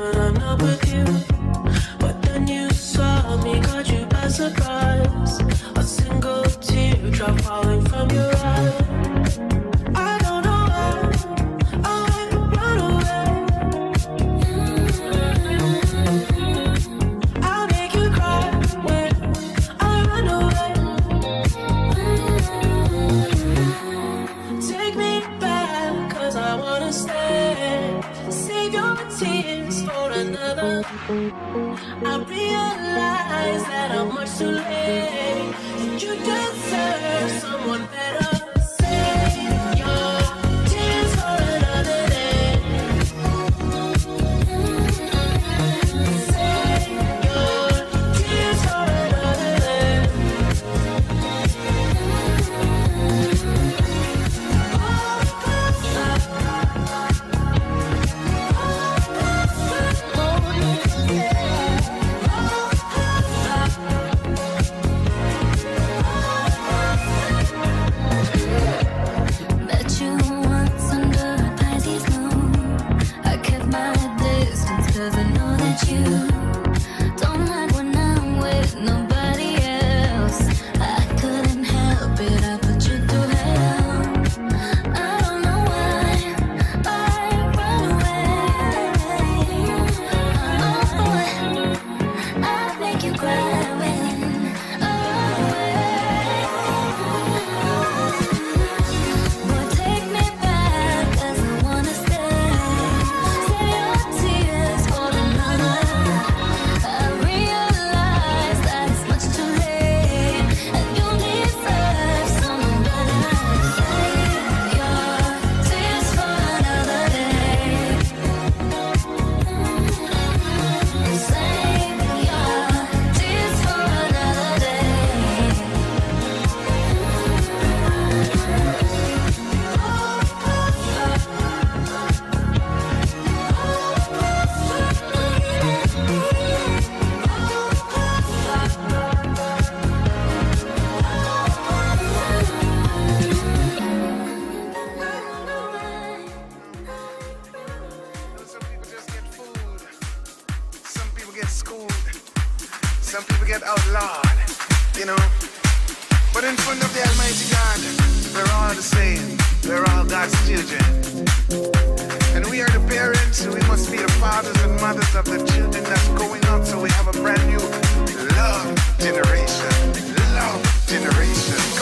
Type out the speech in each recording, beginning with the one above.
when I'm not with School. Some people get outlawed, you know. But in front of the Almighty God, we're all the same. We're all God's children. And we are the parents, we must be the fathers and mothers of the children that's going up so we have a brand new love generation. Love generation.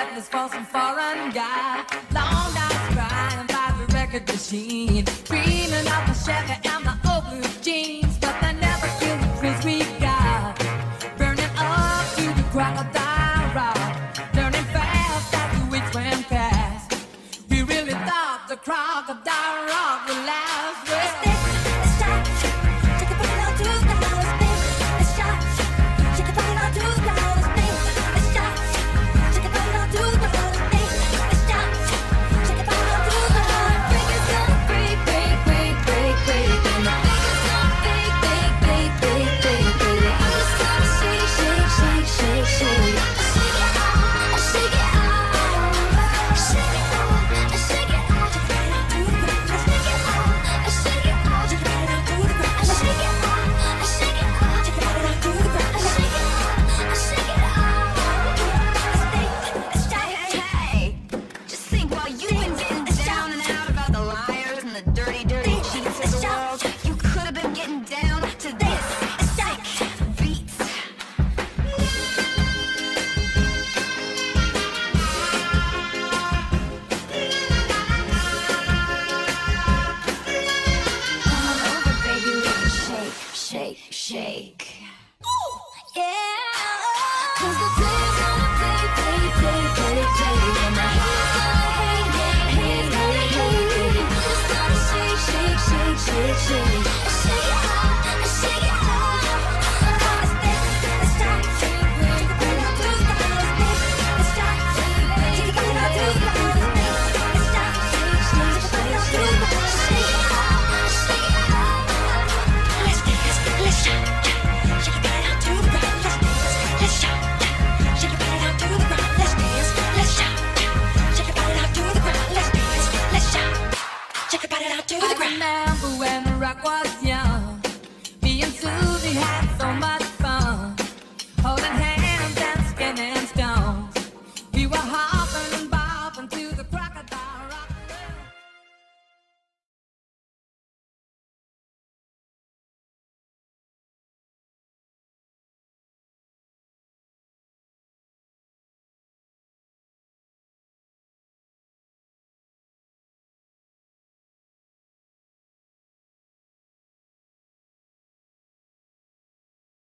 necklace for some foreign guy. Long nights crying by the record machine. Dreaming of a Chevy